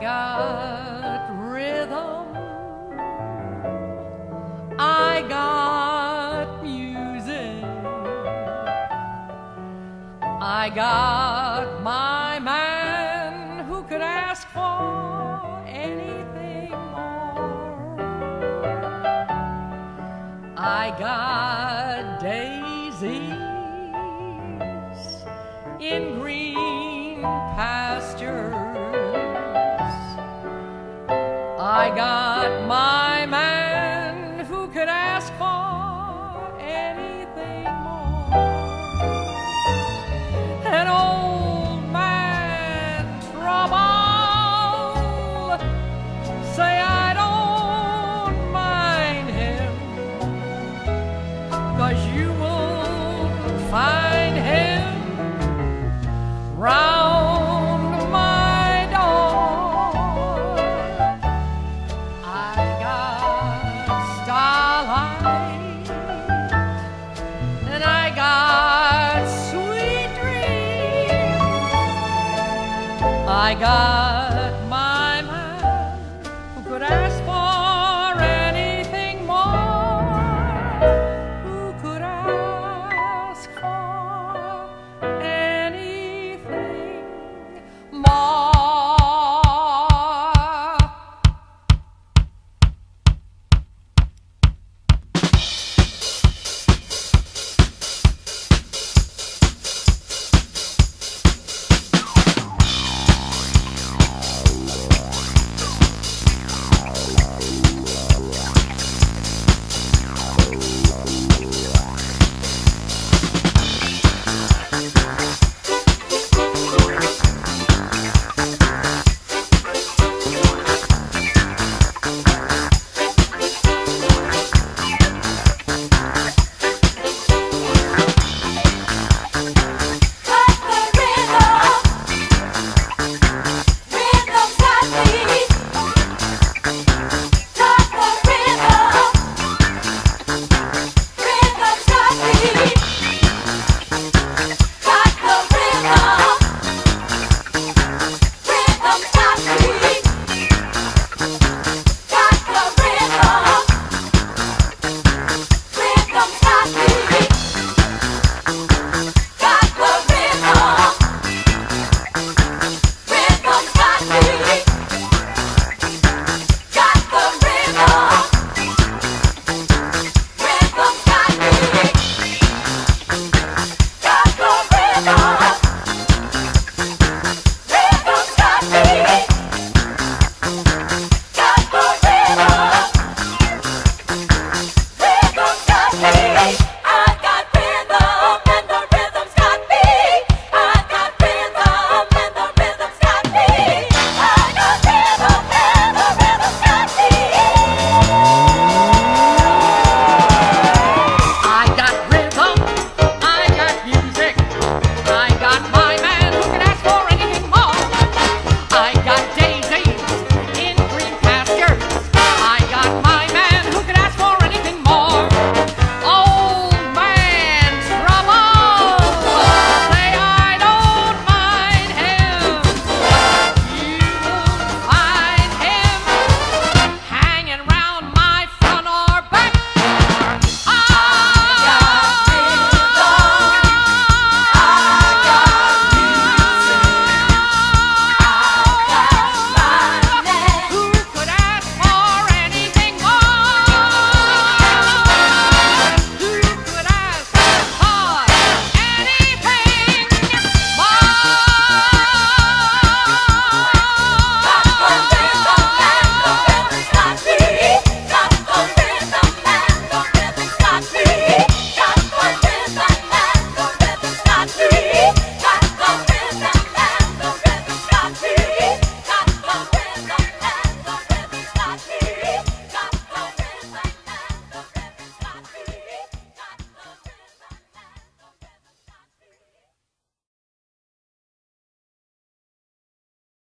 got rhythm. I got music. I got my man who could ask for anything more. I got daisies in green pastures. Find him round my door. I got starlight and I got sweet dreams. I got